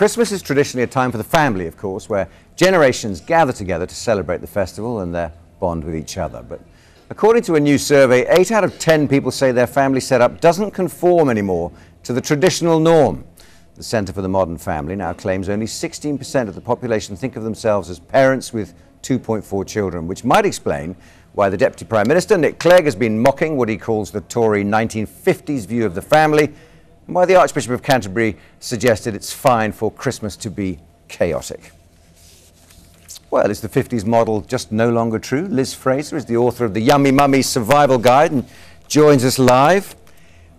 Christmas is traditionally a time for the family, of course, where generations gather together to celebrate the festival and their bond with each other. But according to a new survey, 8 out of 10 people say their family setup doesn't conform anymore to the traditional norm. The Centre for the Modern Family now claims only 16% of the population think of themselves as parents with 2.4 children, which might explain why the Deputy Prime Minister, Nick Clegg, has been mocking what he calls the Tory 1950s view of the family why the Archbishop of Canterbury suggested it's fine for Christmas to be chaotic. Well, is the 50s model just no longer true? Liz Fraser is the author of the Yummy Mummy Survival Guide and joins us live.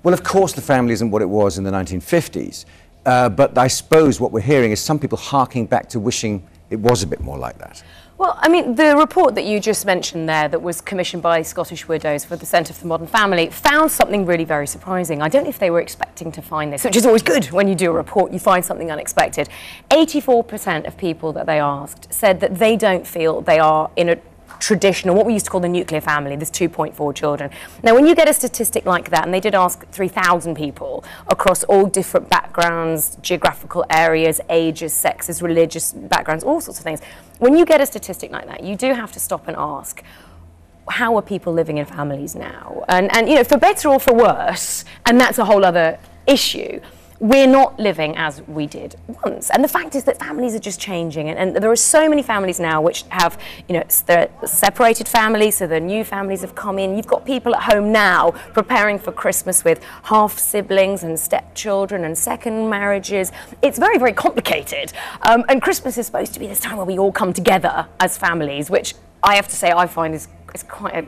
Well, of course, the family isn't what it was in the 1950s, uh, but I suppose what we're hearing is some people harking back to wishing it was a bit more like that. Well, I mean, the report that you just mentioned there, that was commissioned by Scottish Widows for the Centre for the Modern Family, found something really very surprising. I don't know if they were expecting to find this, which is always good when you do a report, you find something unexpected. 84% of people that they asked said that they don't feel they are in a traditional, what we used to call the nuclear family, there's 2.4 children. Now, when you get a statistic like that, and they did ask 3,000 people across all different backgrounds, geographical areas, ages, sexes, religious backgrounds, all sorts of things, when you get a statistic like that, you do have to stop and ask, how are people living in families now? And, and you know, for better or for worse, and that's a whole other issue we're not living as we did once. And the fact is that families are just changing. And, and, there are so many families now which have, you know, they're separated families, so the new families have come in. You've got people at home now preparing for Christmas with half siblings and stepchildren and second marriages. It's very, very complicated. Um, and Christmas is supposed to be this time where we all come together as families, which I have to say I find is, is quite a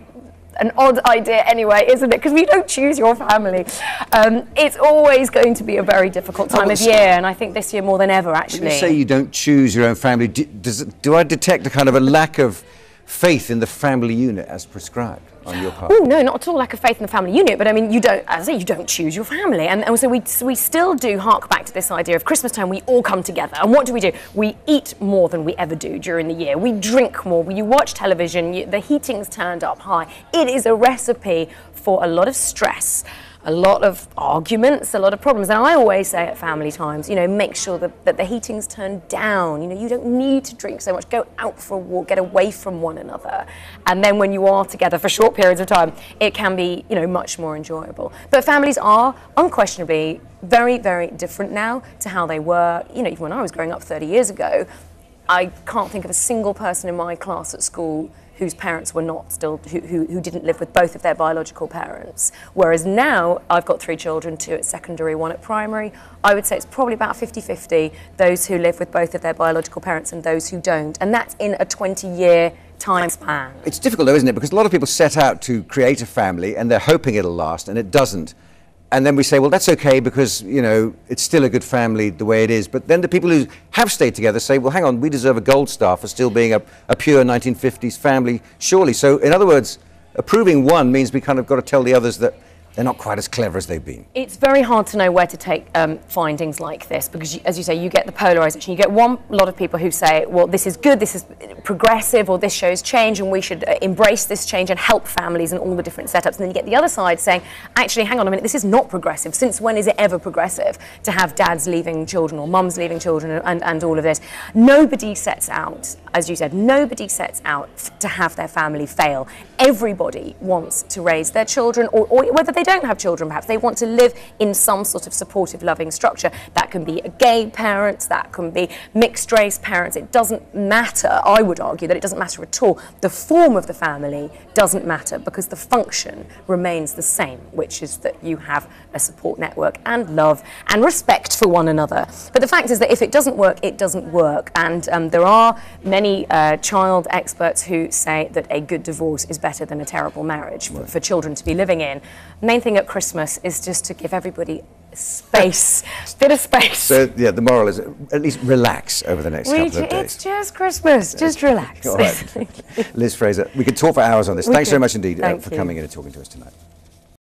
an odd idea anyway, isn't it? Because we don't choose your family. Um, it's always going to be a very difficult time of year, and I think this year more than ever, actually. When you say you don't choose your own family, do, does, do I detect a kind of a lack of faith in the family unit as prescribed on your part? Oh no, not at all. Lack of faith in the family unit, but I mean, you don't, as I say, you don't choose your family, and, and so we we still do hark back to this idea of Christmas time. We all come together, and what do we do? We eat more than we ever do during the year. We drink more. You watch television. You, the heating's turned up high. It is a recipe for a lot of stress a lot of arguments, a lot of problems. And I always say at family times, you know, make sure that, that the heating's turned down. You know, you don't need to drink so much. Go out for a walk, get away from one another. And then when you are together for short periods of time, it can be, you know, much more enjoyable. But families are unquestionably very, very different now to how they were, you know, even when I was growing up 30 years ago. I can't think of a single person in my class at school whose parents were not still, who, who, who, didn't live with both of their biological parents. Whereas now, I've got three children, two at secondary, one at primary. I would say it's probably about 50-50, those who live with both of their biological parents and those who don't. And that's in a 20-year time span. It's difficult though, isn't it? Because a lot of people set out to create a family and they're hoping it'll last and it doesn't and then we say, well, that's okay because, you know, it's still a good family the way it is. But then the people who have stayed together say, well, hang on, we deserve a gold star for still being a, a pure 1950s family, surely. So, in other words, approving one means we kind of got to tell the others that they're not quite as clever as they've been. It's very hard to know where to take um, findings like this because, you, as you say, you get the polarization. You get one lot of people who say, well, this is good, this is progressive, or this shows change, and we should uh, embrace this change and help families and all the different setups. And then you get the other side saying, actually, hang on a minute, this is not progressive. Since when is it ever progressive to have dads leaving children or mums leaving children and, and all of this? Nobody sets out, as you said, nobody sets out to have their family fail. Everybody wants to raise their children, or, or whether they don't have children, perhaps they want to live in some sort of supportive, loving structure. That can be a gay parents, that can be mixed race parents. It doesn't matter. I would argue that it doesn't matter at all. The form of the family doesn't matter because the function remains the same, which is that you have a support network and love and respect for one another. But the fact is that if it doesn't work, it doesn't work. And um, there are many uh, child experts who say that a good divorce is better than a terrible marriage for, for children to be living in main thing at Christmas is just to give everybody space, bit of space. So yeah, the moral is at least relax over the next we couple of days. It's just Christmas, just relax. Liz Fraser, we could talk for hours on this. We Thanks could. so much indeed uh, for you. coming in and talking to us tonight.